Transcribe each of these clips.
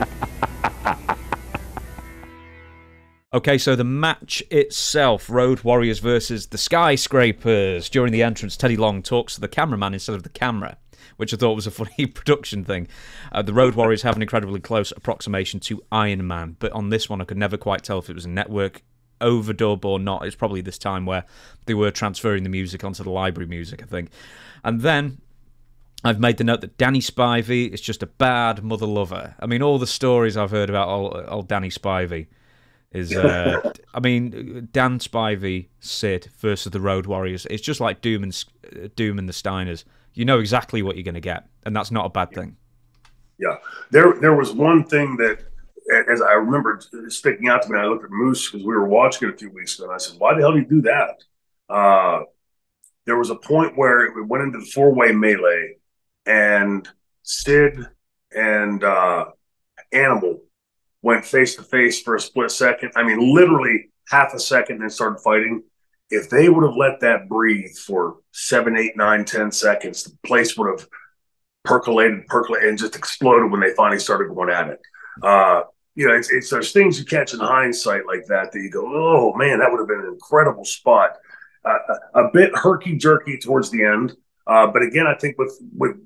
Okay, so the match itself, Road Warriors versus the Skyscrapers. During the entrance, Teddy Long talks to the cameraman instead of the camera, which I thought was a funny production thing. Uh, the Road Warriors have an incredibly close approximation to Iron Man, but on this one, I could never quite tell if it was a network overdub or not. It's probably this time where they were transferring the music onto the library music, I think. And then I've made the note that Danny Spivey is just a bad mother lover. I mean, all the stories I've heard about old, old Danny Spivey is uh, I mean Dan Spivey Sid versus the Road Warriors. It's just like Doom and Doom and the Steiners. You know exactly what you're going to get, and that's not a bad thing. Yeah, there there was one thing that, as I remember sticking out to me, I looked at Moose because we were watching it a few weeks ago, and I said, "Why the hell do you do that?" Uh, there was a point where it went into the four way melee, and Sid and uh, Animal went face to face for a split second. I mean, literally half a second and started fighting. If they would have let that breathe for seven, eight, nine, ten seconds, the place would have percolated, percolated, and just exploded when they finally started going at it. Uh, you know, it's, it's those things you catch in hindsight like that that you go, oh man, that would have been an incredible spot. Uh, a, a bit herky jerky towards the end, uh, but again, I think with with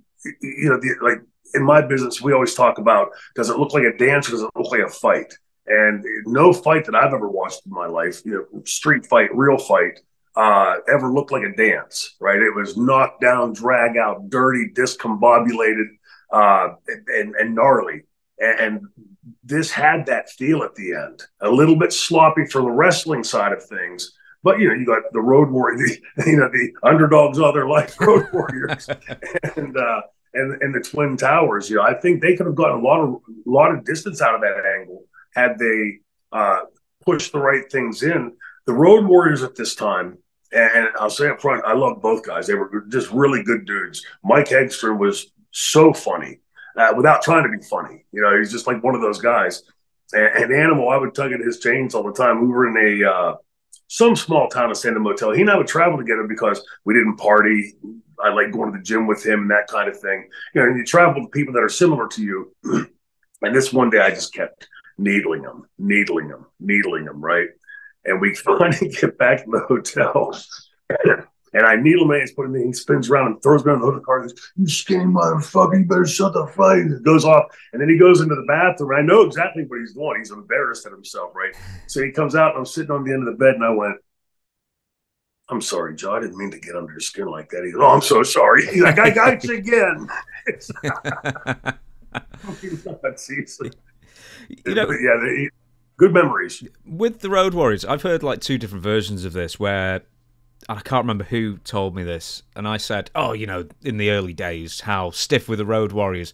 you know the like in my business, we always talk about does it look like a dance or does it look like a fight? And no fight that I've ever watched in my life, you know, street fight, real fight, uh, ever looked like a dance, right? It was knocked down, drag out, dirty, discombobulated, uh, and, and gnarly. And, and this had that feel at the end, a little bit sloppy for the wrestling side of things. But you know, you got the road warrior, the, you know, the underdogs all their life road warriors, and uh, and and the twin towers. You know, I think they could have gotten a lot of a lot of distance out of that angle had they uh, pushed the right things in. The Road Warriors at this time, and I'll say up front, I love both guys. They were just really good dudes. Mike Hegstrand was so funny uh, without trying to be funny. You know, he's just like one of those guys. And Animal, I would tug at his chains all the time. We were in a uh, some small town of Santa Motel. He and I would travel together because we didn't party. I like going to the gym with him and that kind of thing. You know, and you travel with people that are similar to you. and this one day I just kept needling him, needling him, needling him, right? And we finally get back to the hotel. And I needle he's putting me, he spins around and throws me on the hood of the car. Goes, you skinny motherfucker, you better shut the fuck. It goes off. And then he goes into the bathroom. And I know exactly what he's doing. He's embarrassed at himself, right? So he comes out and I'm sitting on the end of the bed and I went, I'm sorry, Joe. I didn't mean to get under your skin like that. He goes, Oh, I'm so sorry. He's like, I got you again. you know, yeah, they, good memories. With the Road Warriors, I've heard like two different versions of this where I can't remember who told me this, and I said, "Oh, you know, in the early days, how stiff with the Road Warriors."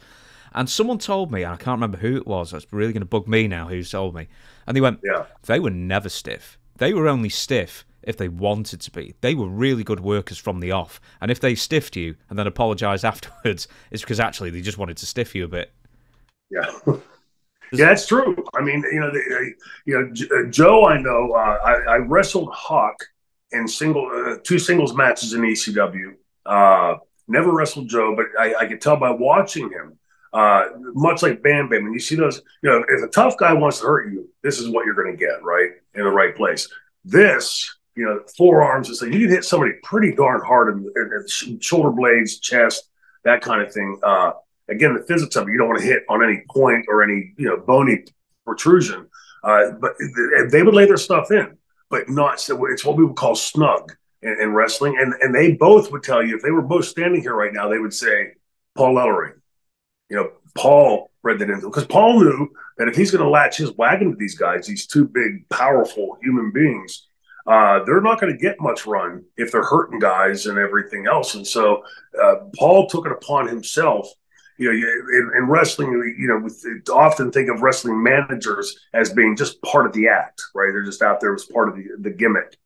And someone told me, and I can't remember who it was. That's really going to bug me now. Who told me? And they went, "Yeah, they were never stiff. They were only stiff if they wanted to be. They were really good workers from the off. And if they stiffed you and then apologised afterwards, it's because actually they just wanted to stiff you a bit. Yeah. yeah, that's true. I mean, you know, the, you know, uh, Joe. I know. Uh, I, I, wrestled Hawk in single uh, two singles matches in ECW. Uh, never wrestled Joe, but I, I could tell by watching him. Uh, much like Bam Bam, and you see those, you know, if a tough guy wants to hurt you, this is what you're going to get, right, in the right place. This you know, forearms and stuff. You can hit somebody pretty darn hard in, in, in, shoulder blades, chest, that kind of thing. Uh, again, the physics of it, you don't want to hit on any point or any, you know, bony protrusion. Uh, but they would lay their stuff in, but not so it's what we would call snug in, in, wrestling. And and they both would tell you if they were both standing here right now, they would say Paul Ellering. You know, Paul read that into because Paul knew that if he's going to latch his wagon to these guys, these two big, powerful human beings, uh, they're not going to get much run if they're hurting guys and everything else. And so uh, Paul took it upon himself. You know, in, in wrestling, you know, with, often think of wrestling managers as being just part of the act, right? They're just out there as part of the, the gimmick.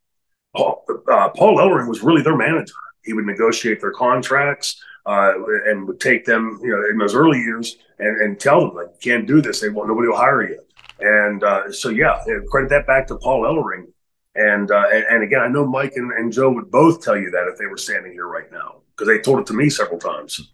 Paul, uh, Paul Ellering was really their manager. He would negotiate their contracts uh, and would take them, you know, in those early years and, and tell them like, you can't do this. They won't. Nobody will hire you. And uh, so, yeah, credit that back to Paul Ellering and, uh, and, and again, I know Mike and, and Joe would both tell you that if they were standing here right now because they told it to me several times.